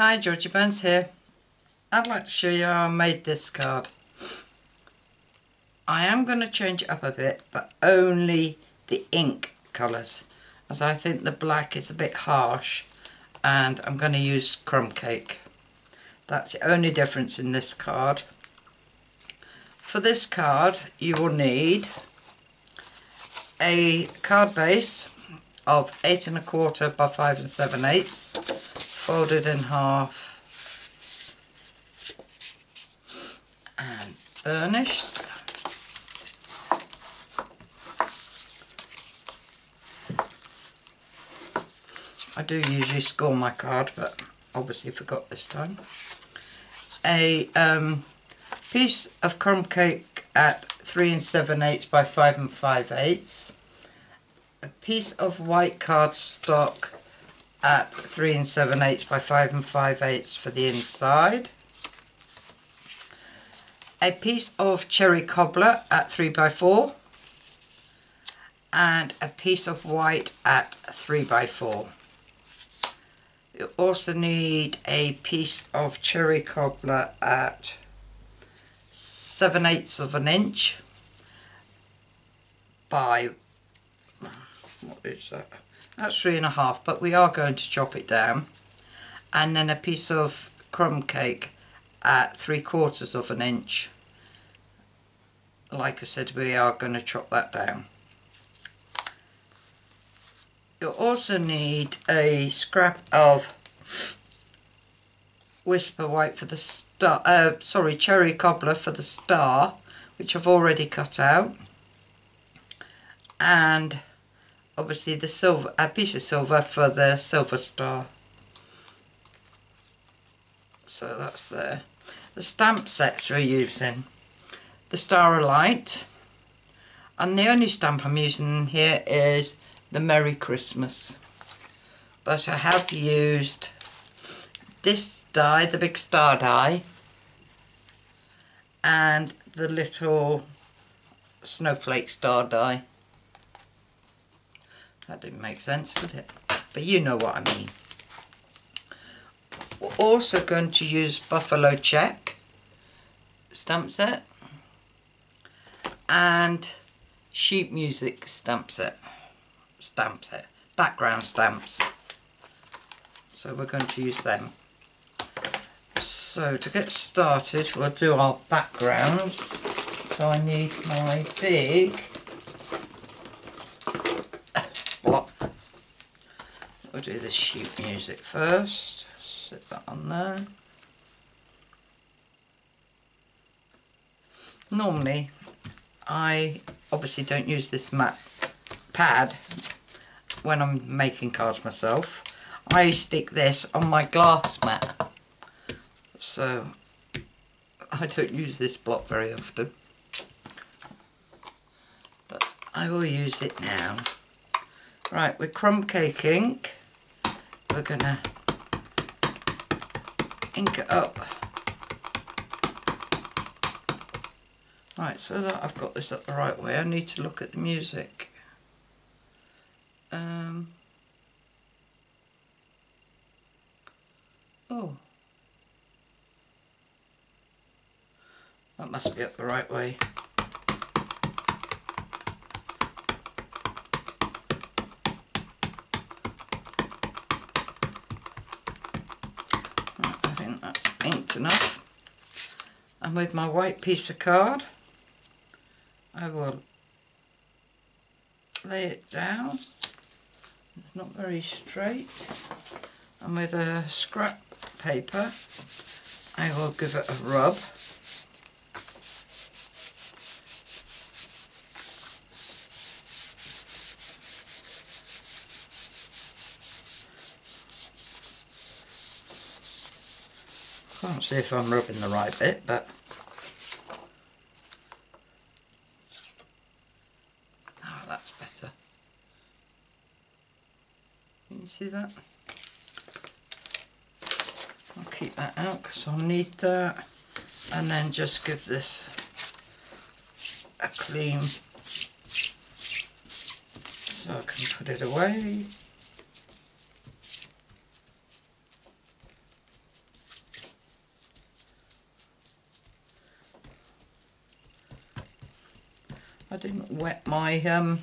Hi, Georgie Burns here. I'd like to show you how I made this card. I am going to change it up a bit, but only the ink colours, as I think the black is a bit harsh, and I'm going to use crumb cake. That's the only difference in this card. For this card, you will need a card base of eight and a quarter by five and seven eighths, folded in half and burnished. I do usually score my card, but obviously forgot this time. A um, piece of crumb cake at 3 and 7 eighths by 5 and 5 eighths. A piece of white cardstock at 3 and 7 eighths by 5 and 5 eighths for the inside. A piece of cherry cobbler at 3 by 4 and a piece of white at 3 by 4 You also need a piece of cherry cobbler at 7 eighths of an inch by what is that? That's three and a half, but we are going to chop it down. And then a piece of crumb cake at three quarters of an inch. Like I said, we are going to chop that down. You'll also need a scrap of whisper white for the star, uh, sorry, cherry cobbler for the star, which I've already cut out. And obviously the silver, a piece of silver for the silver star. So that's there. The stamp sets we're using. The Star of Light. And the only stamp I'm using here is the Merry Christmas. But I have used this die, the big star die, and the little snowflake star die. That didn't make sense, did it? But you know what I mean. We're also going to use Buffalo Check stamp set and sheet music stamp set, stamp set, background stamps. So we're going to use them. So to get started, we'll do our backgrounds. So I need my big block. We'll do the sheet music first. Sit that on there. Normally I obviously don't use this mat pad when I'm making cards myself. I stick this on my glass mat. So I don't use this block very often. But I will use it now. Right, with crumb cake ink, we're gonna ink it up Right, so that I've got this up the right way, I need to look at the music. Um, oh. That must be up the right way. Right, I think that's inked enough. And with my white piece of card, I will lay it down. It's not very straight. And with a scrap paper, I will give it a rub. Can't see if I'm rubbing the right bit, but that. I'll keep that out because I'll need that. And then just give this a clean so I can put it away. I didn't wet my um,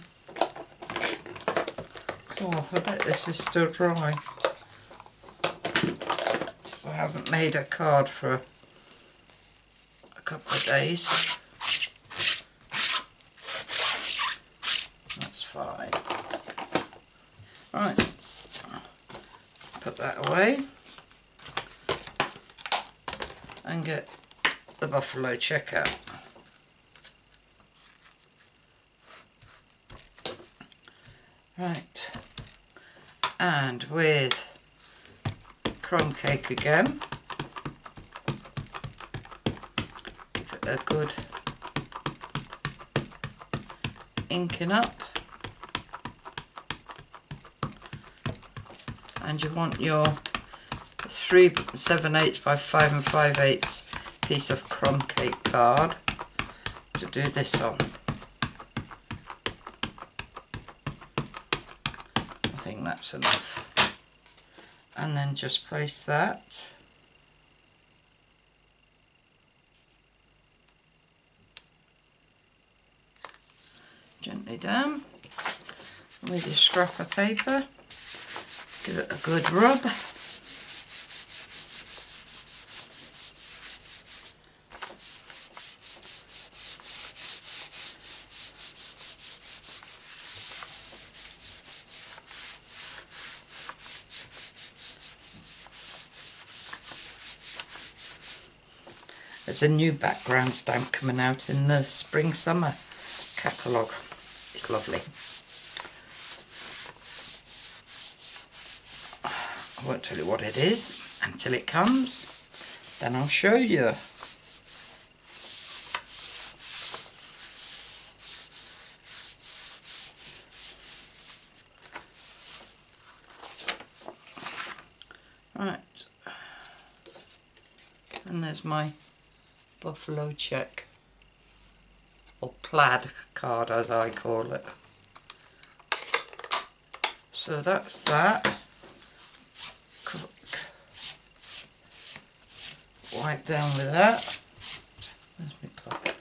cloth. I bet this is still dry. I haven't made a card for a couple of days. That's fine. Right, put that away and get the buffalo check out. Right, and with crumb cake again, give it a good inking up. And you want your three seven eighths by five and five eighths piece of crumb cake card to do this on. Enough. And then just place that gently down with your scrap of paper. Give it a good rub. There's a new background stamp coming out in the spring summer catalogue. It's lovely. I won't tell you what it is until it comes. Then I'll show you. Right. And there's my buffalo check. Or plaid card as I call it. So that's that. Cook. Wipe down with that. Where's my cloth?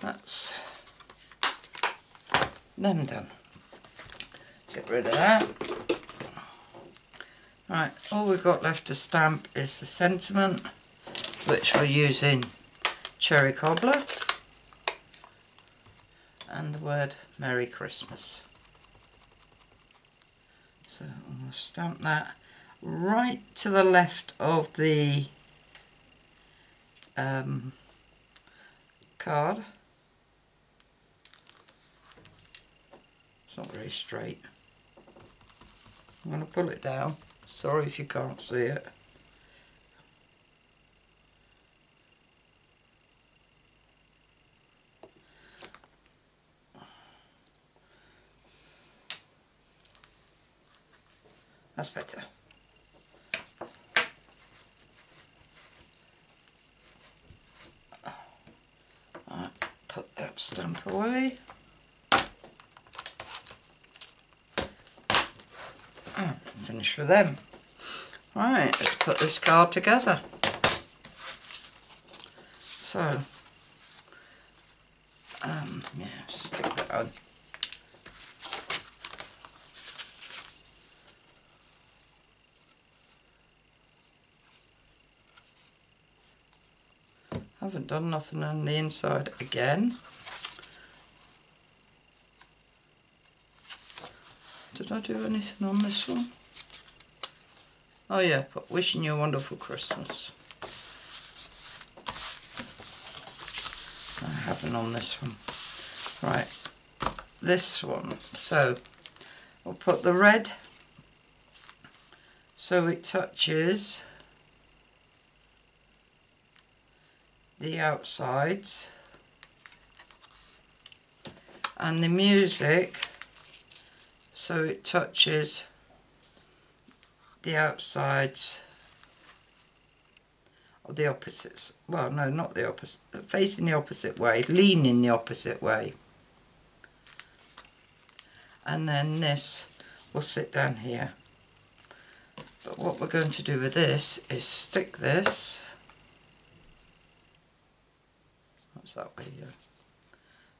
That's them done. Get rid of that. Right, all we've got left to stamp is the sentiment, which we're using cherry cobbler, and the word Merry Christmas. So I'm going to stamp that right to the left of the um, card. Not very straight. I'm going to pull it down. Sorry if you can't see it. That's better. Right, put that stamp away. Oh, with them. Right, let's put this card together. So, um, yeah, stick that on. Haven't done nothing on the inside again. Did I do anything on this one? Oh yeah, but wishing you a wonderful Christmas. I haven't on this one. Right, this one. So, I'll put the red so it touches the outsides and the music so it touches the outsides or the opposites well no not the opposite facing the opposite way leaning the opposite way and then this will sit down here. But what we're going to do with this is stick this. What's that way? Yeah.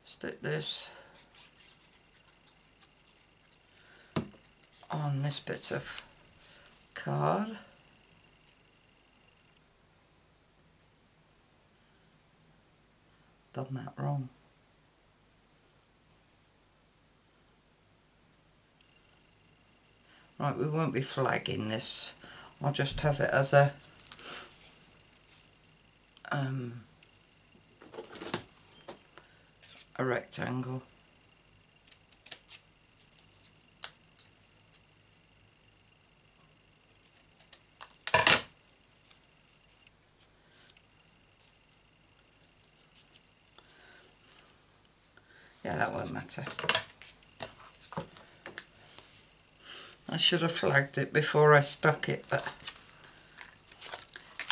Stick this on this bit of Done that wrong. Right, we won't be flagging this. I'll just have it as a um, a rectangle. Yeah, that won't matter. I should have flagged it before I stuck it, but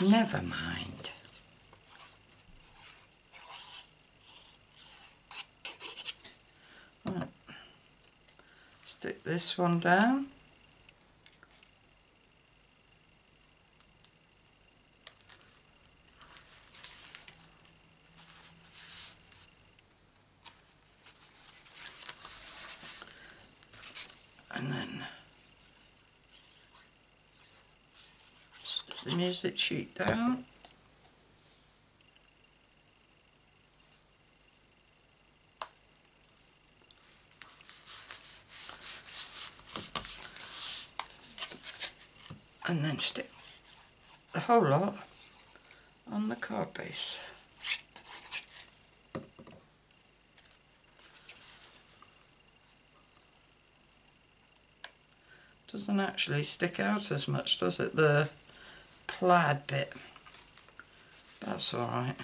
never mind. Right. Stick this one down. and then the music sheet down. And then stick the whole lot on the card base. doesn't actually stick out as much, does it? The plaid bit. That's alright.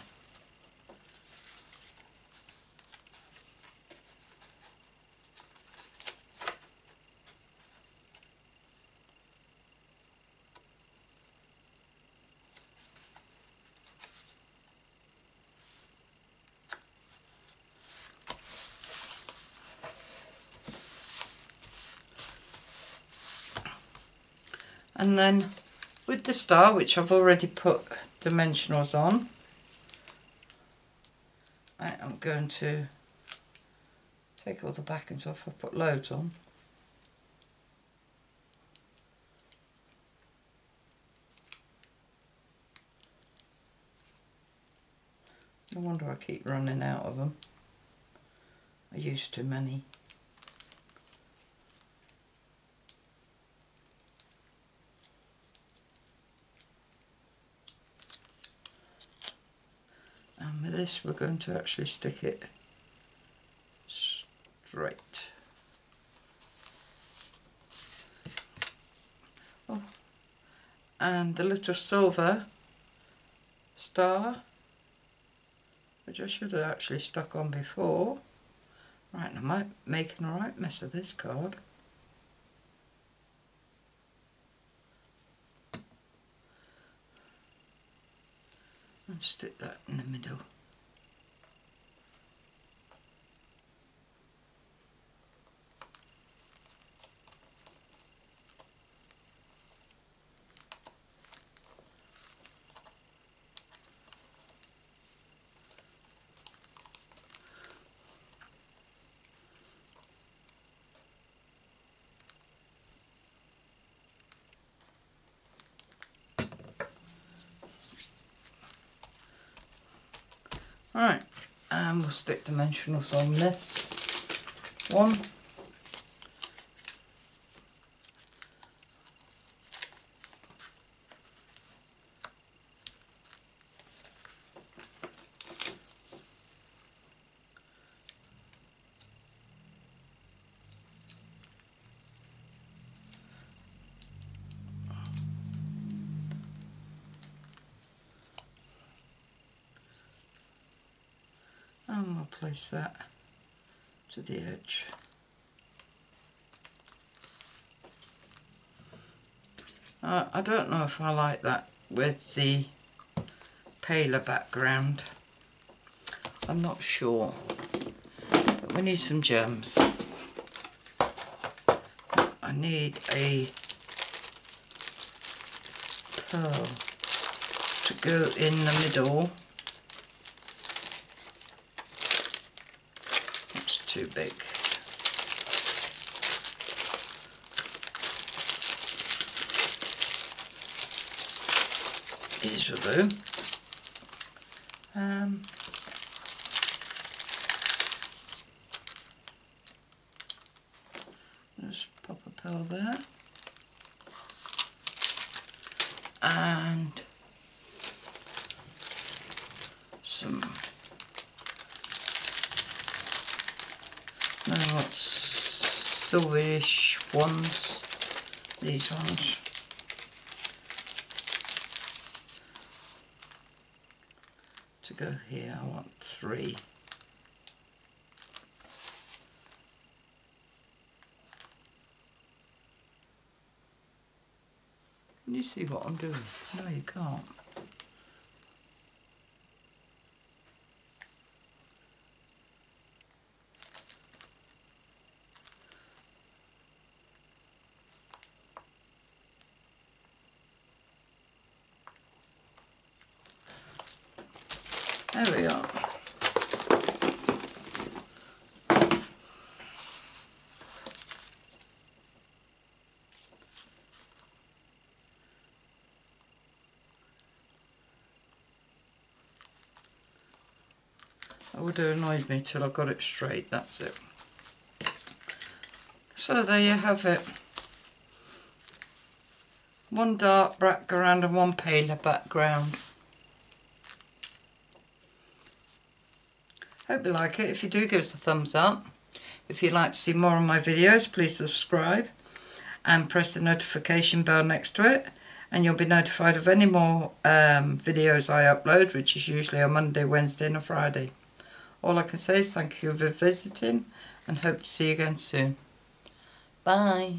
and then with the star which I've already put dimensionals on I am going to take all the backings off I've put loads on. No wonder I keep running out of them I used too many this we're going to actually stick it straight. Oh. And the little silver star, which I should have actually stuck on before. Right, I might making a right mess of this card. And stick that in the middle. Right, and we'll stick dimensionals on this one. And we'll place that to the edge. Uh, I don't know if I like that with the paler background. I'm not sure. But we need some gems. I need a pearl to go in the middle. That's too big. These will do. Um, just pop a pill there. And some no what silverish ones these ones to go here I want three Can you see what I'm doing? No, you can't. There we are. That would have annoyed me till I got it straight, that's it. So there you have it. One dark background and one paler background. Hope you like it. If you do, give us a thumbs up. If you'd like to see more of my videos, please subscribe and press the notification bell next to it and you'll be notified of any more um, videos I upload, which is usually on Monday, Wednesday and a Friday. All I can say is thank you for visiting and hope to see you again soon. Bye.